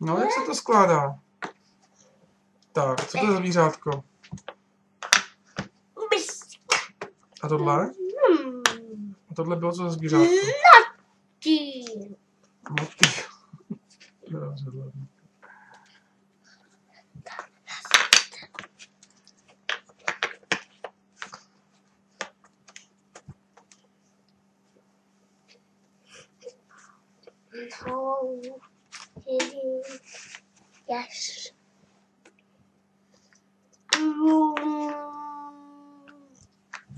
No, jak se to skládá? Tak, co to je za zvířátko? A tohle? Hmm. A tohle bylo co za zvířátko? Motýl. Dobře, dobře. No. Jedi. Yes.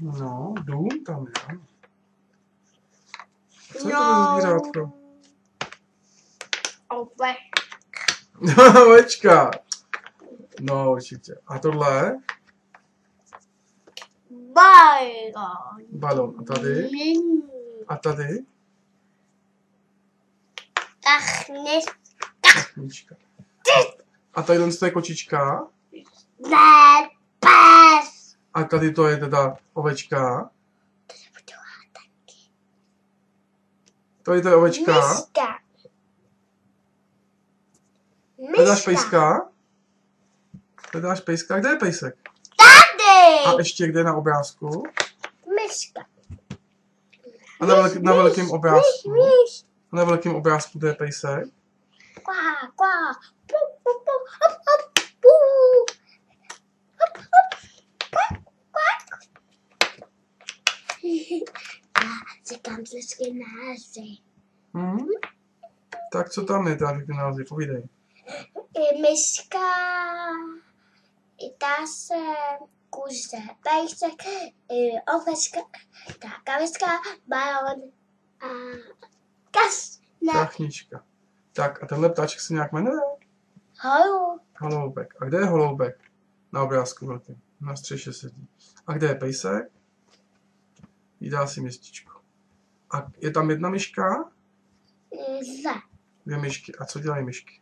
No, dům tam ano. Co je to No. za zvířátko? Ove. Ovečka. No, určitě. A tohle? Balon. Balon. A tady? A tady? Tachnis. Kachnička. A tady to je kočička? Ne. Pes. A tady to je teda ovečka? Tady to je ovečka? Myška. Hledáš pejska? Hledáš pejska? Kde je pejsek? A Tady. ještě kde na obrázku? Myška. A na, velk, na velkém Myš, obrázku? myš. A na velkém obrázku kde je pejsek? Quá, quá. Pu, pu, pu. Hop, hop. Pu. Hop, hop. Quack, quack. Já říkám vždycky název. Hm? Tak co tam je, tak ty názvy, povídej. I myška, i táse, kuře, pejsek, i ovečka, kakavička, balon a kas. Ne, Kachnička. Tak a tenhle ptáček se nějak jmenuje? holu, Holoubek. A kde je holoubek? Na obrázku velkém. Na střeše sedí. A kde je pejsek? Jídá si městičko. A je tam jedna myška? za. Dvě myšky. A co dělají myšky?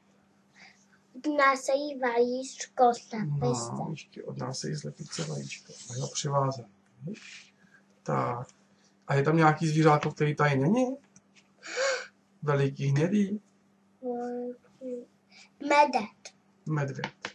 Dna se jí vají z kosa, No, myšky od nás se jí zlepíce vajíčko. A jo, přivázen. Víš? Tak. A je tam nějaký zvířátko, který tady není? Veliký hnědý? مدد. مدد.